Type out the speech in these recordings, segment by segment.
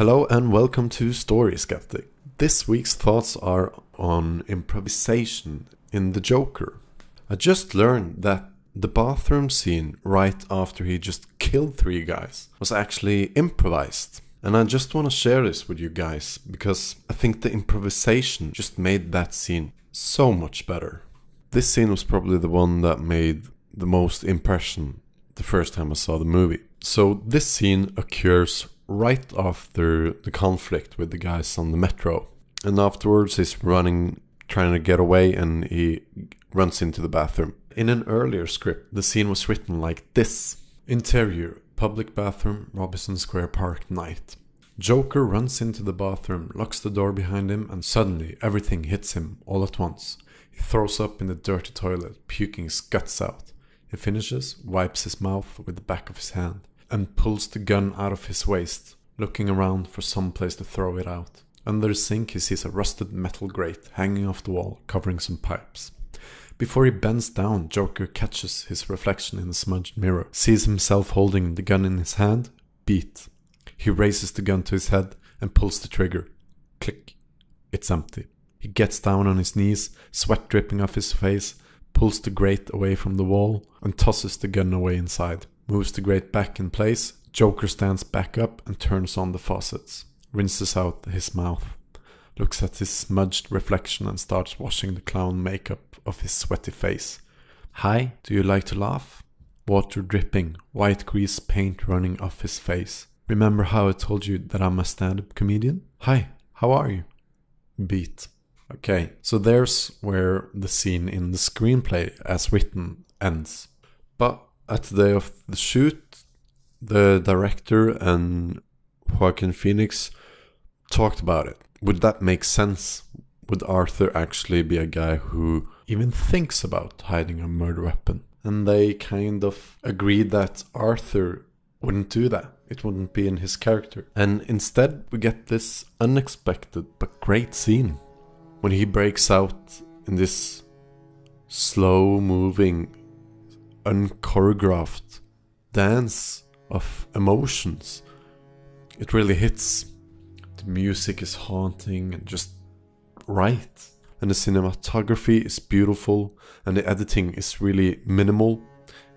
Hello and welcome to Story Skeptic. This week's thoughts are on improvisation in The Joker. I just learned that the bathroom scene right after he just killed three guys was actually improvised. And I just want to share this with you guys because I think the improvisation just made that scene so much better. This scene was probably the one that made the most impression the first time I saw the movie. So this scene occurs right after the conflict with the guys on the metro. And afterwards he's running trying to get away and he runs into the bathroom. In an earlier script, the scene was written like this. Interior, public bathroom, Robinson Square Park, night. Joker runs into the bathroom, locks the door behind him, and suddenly everything hits him all at once. He throws up in the dirty toilet, puking his guts out. He finishes, wipes his mouth with the back of his hand, and pulls the gun out of his waist, looking around for some place to throw it out. Under the sink, he sees a rusted metal grate hanging off the wall, covering some pipes. Before he bends down, Joker catches his reflection in the smudged mirror, sees himself holding the gun in his hand, beat. He raises the gun to his head and pulls the trigger. Click. It's empty. He gets down on his knees, sweat dripping off his face, pulls the grate away from the wall, and tosses the gun away inside. Moves the grate back in place. Joker stands back up and turns on the faucets. Rinses out his mouth looks at his smudged reflection and starts washing the clown makeup of his sweaty face. Hi, do you like to laugh? Water dripping, white grease paint running off his face. Remember how I told you that I'm a stand up comedian? Hi, how are you? Beat. Okay, so there's where the scene in the screenplay as written ends. But at the day of the shoot, the director and Joaquin Phoenix talked about it would that make sense? Would Arthur actually be a guy who even thinks about hiding a murder weapon? And they kind of agreed that Arthur wouldn't do that. It wouldn't be in his character. And instead, we get this unexpected but great scene when he breaks out in this slow moving, unchoreographed dance of emotions. It really hits the music is haunting and just right. And the cinematography is beautiful and the editing is really minimal.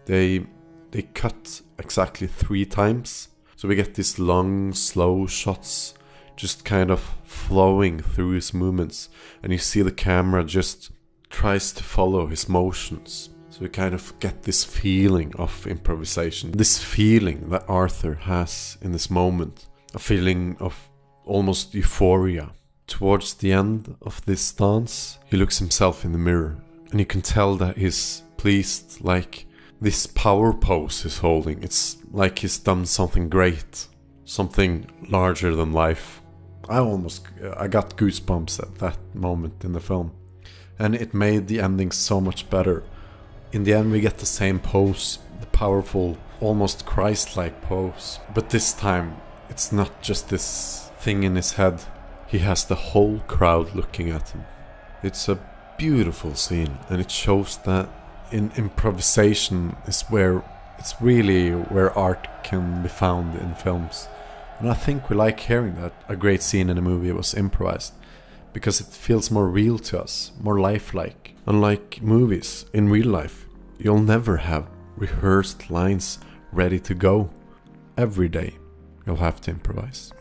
They they cut exactly three times. So we get these long, slow shots just kind of flowing through his movements. And you see the camera just tries to follow his motions. So we kind of get this feeling of improvisation, this feeling that Arthur has in this moment, a feeling of almost euphoria. Towards the end of this dance, he looks himself in the mirror, and you can tell that he's pleased, like this power pose he's holding. It's like he's done something great, something larger than life. I almost I got goosebumps at that moment in the film, and it made the ending so much better. In the end, we get the same pose, the powerful, almost Christ-like pose, but this time it's not just this thing in his head. He has the whole crowd looking at him. It's a beautiful scene and it shows that in improvisation is where it's really where art can be found in films. And I think we like hearing that a great scene in a movie was improvised because it feels more real to us, more lifelike. Unlike movies, in real life, you'll never have rehearsed lines ready to go. Every day, you'll have to improvise.